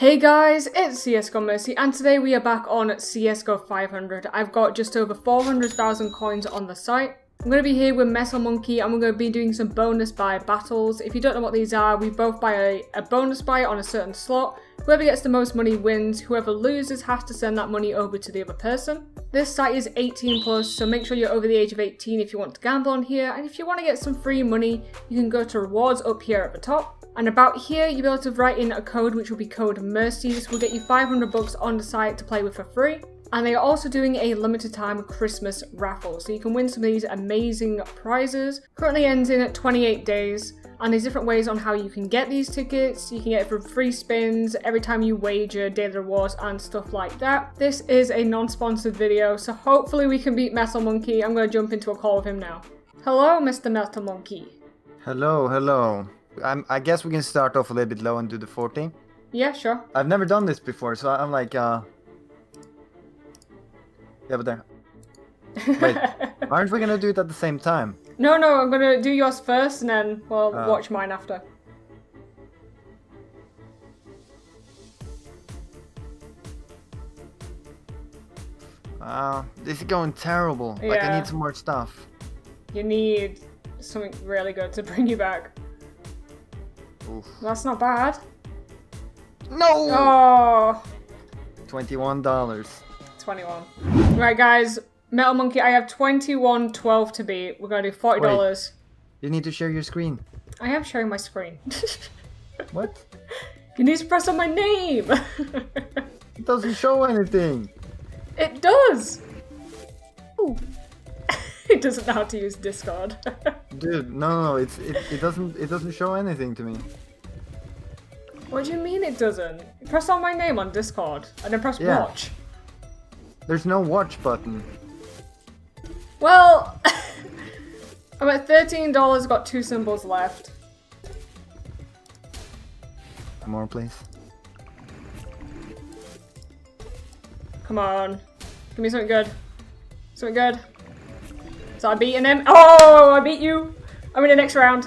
Hey guys, it's CSGO Mercy and today we are back on CSGO 500. I've got just over 400,000 coins on the site. I'm going to be here with Metal Monkey and we're going to be doing some bonus buy battles. If you don't know what these are, we both buy a, a bonus buy on a certain slot. Whoever gets the most money wins, whoever loses has to send that money over to the other person. This site is 18 plus, so make sure you're over the age of 18 if you want to gamble on here, and if you want to get some free money, you can go to rewards up here at the top. And about here, you'll be able to write in a code which will be code MERCY. This will get you 500 bucks on the site to play with for free. And they are also doing a limited time Christmas raffle, so you can win some of these amazing prizes. Currently ends in 28 days, and there's different ways on how you can get these tickets. You can get it from free spins, every time you wager, daily rewards, and stuff like that. This is a non-sponsored video, so hopefully we can beat Metal Monkey. I'm going to jump into a call with him now. Hello, Mr. Metal Monkey. Hello, hello. I'm, I guess we can start off a little bit low and do the 14. Yeah, sure. I've never done this before, so I'm like, uh... Yeah, but there. Wait, aren't we gonna do it at the same time? No, no, I'm gonna do yours first and then we'll Oh. watch mine after. Uh, this is going terrible. Like, I need some more stuff. You need something really good to bring you back. Oof. That's not bad. No! Oh, $21. 21. Right, guys. Metal Monkey, I have 21, 12 to beat. We're gonna do $40. You need to share your screen. I am sharing my screen. What? you need to press on my name. It doesn't show anything. it does. Ooh. it doesn't know how to use Discord. Dude, no, no, it's it, it doesn't it doesn't show anything to me. what do you mean it doesn't? Press on my name on Discord and then press Yeah. watch. There's no watch button. Well, I'm at $13, got two symbols left. More, please. Come on. Give me something good. Something good. So I beating him. Oh, I beat you. I'm in the next round.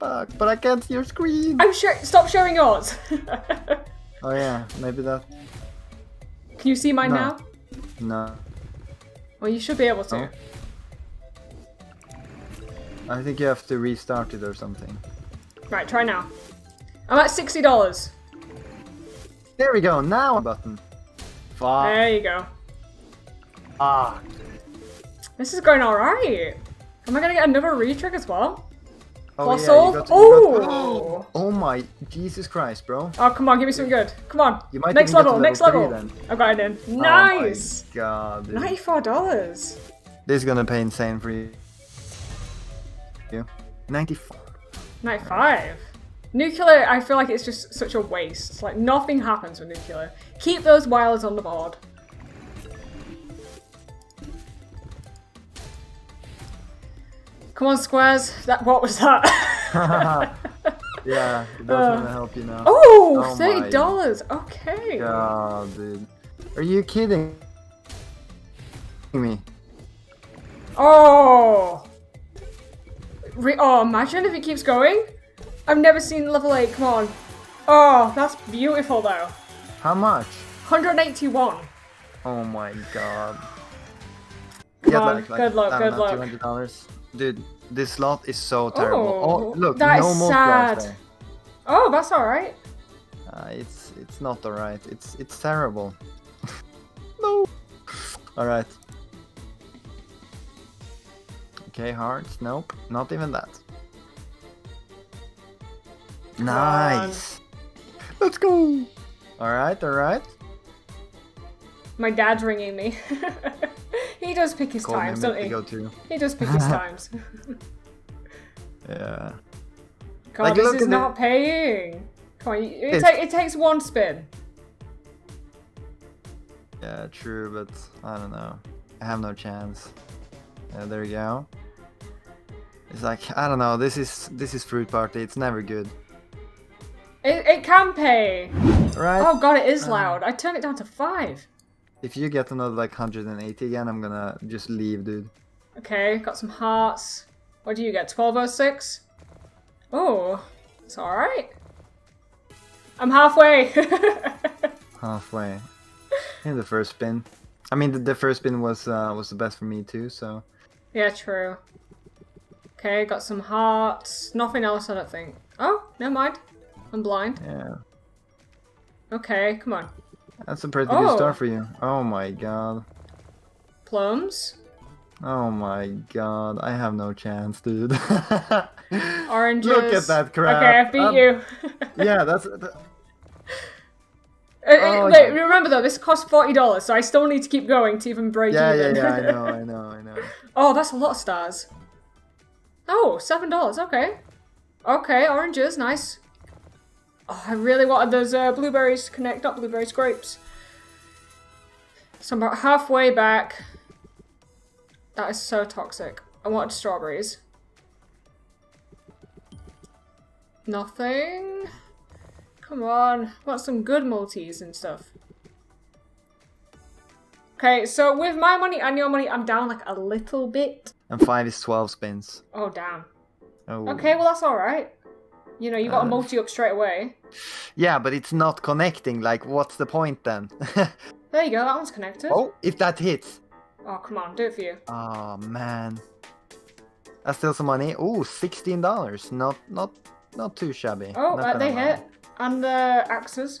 Fuck, but I can't see your screen. I'm sure. Stop sharing yours. Oh yeah, maybe that. Can you see mine No. now? No. Well, you should be able to. Oh. I think you have to restart it or something. Right, try now. I'm at sixty dollars. There we go, now button. Fuck. There you go. Ah. This is going all right. Am I gonna get another retrick as well? Oh, Plus yeah, soul? you got to- got- Ooh. oh my Jesus Christ, bro. Oh, come on, give me something good. Come on. You might next to level, next level level. three I've got it in. Oh Nice. my god. dude. Ninety-four dollars. This is gonna pay insane for you. You. 94. Ninety-five. Nuclear, I feel like it's just such a waste. Like nothing happens with nuclear. Keep those wireless on the board. Come on, squares. That what was that? yeah, it doesn't Uh. help you now. oh, Oh thirty dollars. Okay. God, dude. Are you kidding me? Oh. Re- oh, imagine if it keeps going. I've never seen level eight. Come on. Oh, that's beautiful though. How much? 181. Oh my god. Come on, good luck, good know, luck. Two hundred dollars, dude. This slot is so terrible. Oh, Oh, look, that no is more sad. Oh, that's all right. Uh, it's it's not alright. It's it's terrible. no. All right. Okay, hearts. Nope, not even that. Nice. Let's go. All right, all right. My dad's ringing me. he does pick his Call times, don't he? go to. He does pick his times. Yeah. God, Like, this look is at the- not paying. Come on, you- it, ta- it takes one spin. Yeah, true, but I don't know. I have no chance. Yeah, there you go. It's like I don't know. This is this is fruit party. It's never good, It, it can pay. right? Oh god, it is Um, loud. I turned it down to five. If you get another like 180 again, I'm gonna just leave, dude. Okay, got some hearts. What do you get? 1206? Oh, it's alright. I'm halfway. Halfway. In the first spin. I mean, the, the first spin was uh, was the best for me too. So yeah, true. Okay, got some hearts. Nothing else, I don't think. Oh, never mind. I'm blind. yeah, Okay, come on. That's a pretty Oh. good start for you. Oh my god. Plums. Oh my god. I have no chance, dude. Oranges. Look at that crap. Okay, I beat Um, you. yeah, that's. th- Uh, uh, Oh, wait, yeah. remember though, this costs forty dollars, so I still need to keep going to even break Yeah, yeah, even. yeah. I know, I know, I know. oh, that's a lot of stars. Oh, seven dollars. Okay. Okay, oranges, nice. Oh, I really wanted those uh, blueberries to connect, not blueberries, grapes. So I'm about halfway back. That is so toxic. I wanted strawberries. Nothing. Come on. Want some good multis and stuff. Okay, so with my money and your money, I'm down like a little bit. And five is twelve spins. Oh, damn. Oh. Okay, well, that's alright. You know, you got a Uh. multi up straight away. Yeah, but it's not connecting. Like, what's the point then? There you go, that one's connected. oh, if that hits. Oh, come on, do it for you. Oh man. That's still some money. Ooh, sixteen dollars. Not not not too shabby. Oh, uh, they lie. hit. And the axes.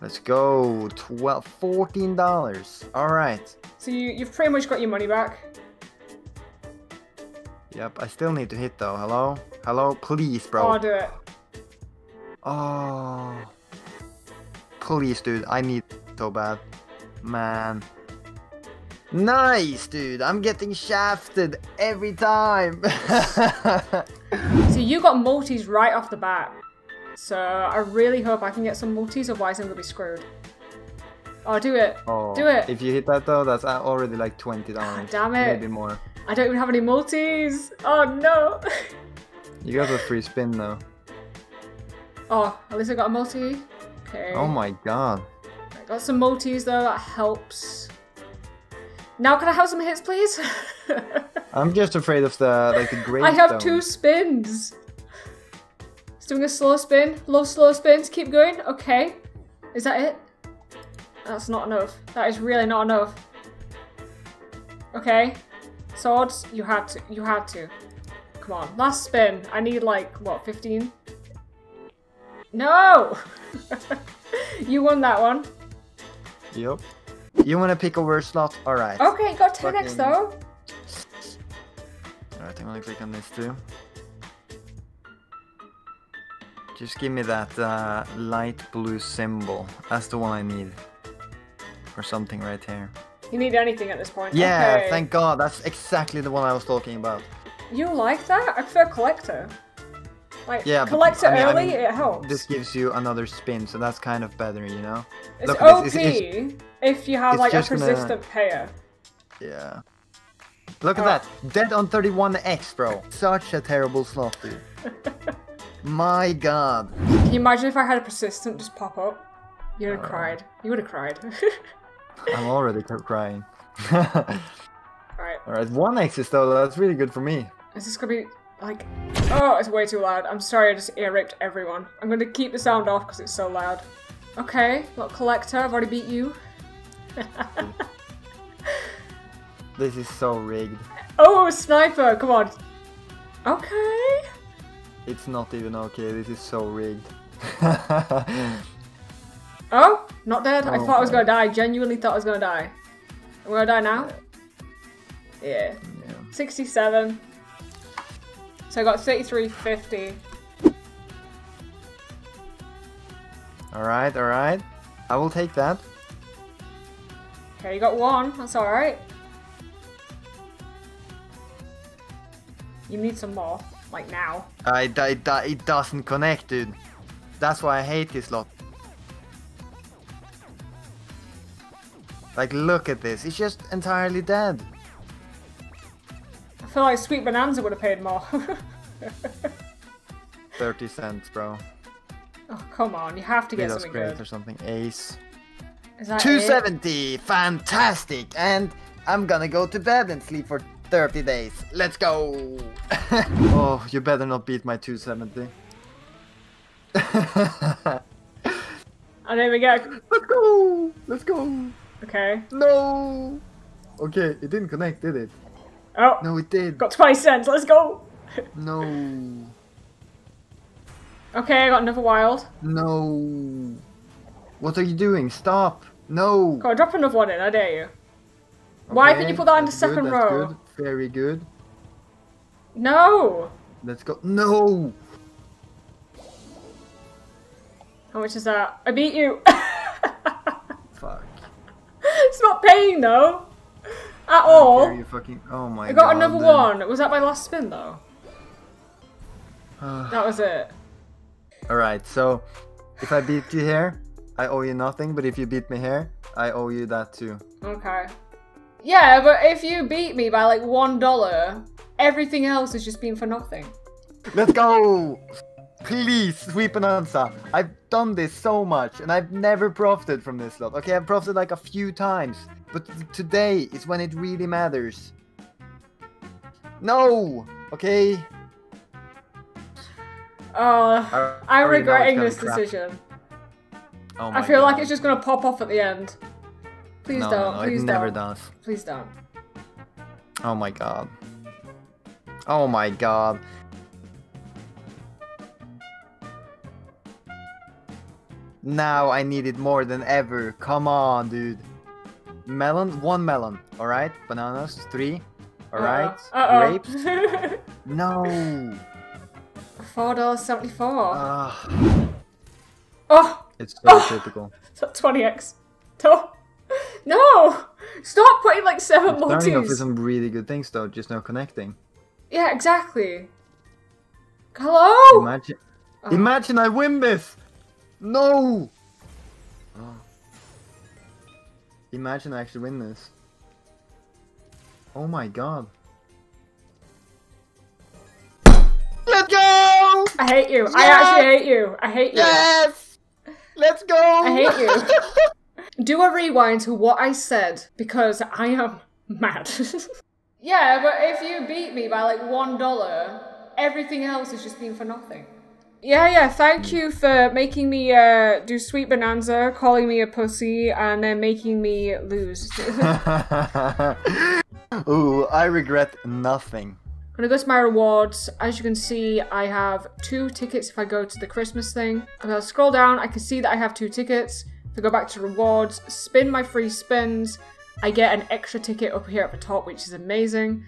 Let's go. 12 14 dollars. Alright. So you, you've pretty much got your money back. Yep, I still need to hit though. Hello? Hello? Please, bro. Oh, I'll do it. Oh. Please, dude. I need so bad. Man. Nice, dude. I'm getting shafted every time. So you got multis right off the bat. So I really hope I can get some multis, otherwise I'm gonna be screwed. Oh, do it. oh, Do it. If you hit that though, that's already like twenty ah, dollars. damn it. Maybe more. I don't even have any multis. Oh no. You got a free spin though. oh, at least I got a multi. Okay. Oh my god. I got some multis though, that helps. Now can I have some hits, please? I'm just afraid of the like the great. I have two spins. It's doing a slow spin. Love slow spins. Keep going. Okay. Is that it? That's not enough. That is really not enough. Okay. Swords, you had to. You had to. Come on. Last spin. I need like, what, 15? No! you won that one. Yep. You wanna pick a worse slot? Alright. Okay, got 10x Fucking- though. Alright, I'm gonna click on this too. Just give me that uh, light blue symbol. That's the one I need. Or something right here. You need anything at this point. Yeah, Okay. thank god. That's exactly the one I was talking about. You like that? I prefer collector. Like, Yeah, but- collector I mean- I early, mean, it helps. This gives you another spin, so that's kind of better, you know? it's look at OP this, it's- if you have like a just gonna- persistent payer. Yeah. Look Oh. at that. Dead on 31x, bro. Such a terrible slot, dude. My god. Can you imagine if I had a persistent just pop up? You'd have Uh. cried. You would have cried. I'm already crying. Alright, Alright, 1x is though, that's really good for me. Is this gonna be like. Oh, it's way too loud. I'm sorry, I just ear raped everyone. I'm gonna keep the sound off because it's so loud. Okay, look, collector, I've already beat you. This is so rigged. Oh, sniper, come on. Okay. It's not even okay, this is so rigged. Oh, not dead. I Oh, thought I was gonna oh, die. Genuinely thought I was gonna die. I'm gonna die now. Yeah. yeah. 67. So I got 33.50. Alright, alright. I will take that. Okay, you got one. That's alright. You need some more. Like now. It, it doesn't connect, dude. That's why I hate this lot. Like, look at this. It's just entirely dead. I feel like Sweet Bonanza would have paid more. 30 cents, bro. oh, come on. You have to get something good. or something. Ace. Is that it? 270! Fantastic! And I'm gonna go to bed and sleep for 30 days. Let's go! oh, you better not beat my 270. And then we get. Let's go! Let's go! Okay. No! Okay, it didn't connect, did it? Oh, No, it did. got 20 cents. Let's go. No. Okay, I got another wild. No. What are you doing? Stop. No. Go on, drop another one in. I dare you. Why Okay, didn't you put that in the good, second that's row? Good. Very good. No. Let's go. No. Oh, How much is that? I beat you. Fuck. it's not paying though. At all. you fucking. Oh my god! I got god. another one. Was that my last spin though? That was it. Alright, so if I beat you here, I owe you nothing, but if you beat me here, I owe you that too. Okay. Yeah, but if you beat me by like one dollar, everything else has just been for nothing. Let's go! Please, Sweet Bonanza. I've done this so much and I've never profited from this lot. Okay, I've profited like a few times, but today is when it really matters. No! Okay? Oh, I I'm regretting this crap. decision. Oh I feel like it's just gonna pop off at the end. Please no, don't. No, no, please it don't. never does. Please don't. Oh my god. Oh my god. Now I need it more than ever. Come on, dude. Melon, one melon. All right. Bananas, three. All right. Uh-oh. Grapes. No. Four dollars seventy-four. Ah, oh, it's so Oh. typical. twenty x. No, no! Stop putting like seven more starting off with some really good things though, just no connecting. Yeah, exactly. Hello. Imagine, Oh. imagine I win this. No. Imagine I actually win this. Oh my god. Let's go! I hate you. I actually hate you. I hate you. Yes! Let's go! I hate you. Do a rewind to what I said because I am mad. yeah, but if you beat me by like one dollar, everything else has just been for nothing. Yeah, yeah. Thank you for making me uh, do Sweet Bonanza, calling me a pussy, and then making me lose. Ooh, I regret nothing. I'm gonna go to my rewards. As you can see, I have two tickets if I go to the Christmas thing. I'm gonna scroll down, I can see that I have two tickets. If I go back to rewards, spin my free spins, I get an extra ticket up here at the top, which is amazing.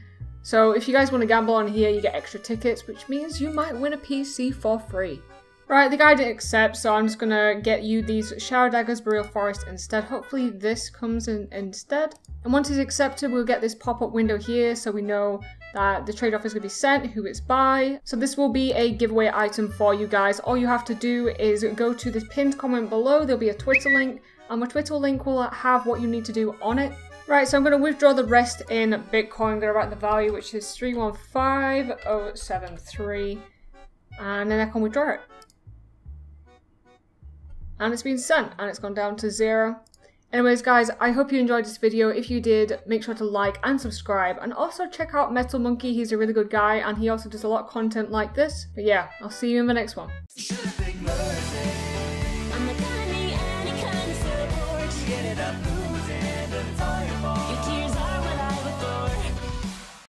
So if you guys want to gamble on here, you get extra tickets, which means you might win a PC for free. Right, the guy didn't accept, so I'm just gonna get you these Shadow Daggers Boreal Forest instead. Hopefully this comes in instead. And once it's accepted, we'll get this pop-up window here so we know that the trade-off is gonna be sent, who it's by. So this will be a giveaway item for you guys. All you have to do is go to this pinned comment below, there'll be a Twitter link, and my Twitter link will have what you need to do on it. Right, so I'm going to withdraw the rest in Bitcoin. I'm going to write the value, which is 315073. And then I can withdraw it. And it's been sent, and it's gone down to zero. Anyways, guys, I hope you enjoyed this video. If you did, make sure to like and subscribe. And also check out Metal Monkey. He's a really good guy, and he also does a lot of content like this. But yeah, I'll see you in the next one.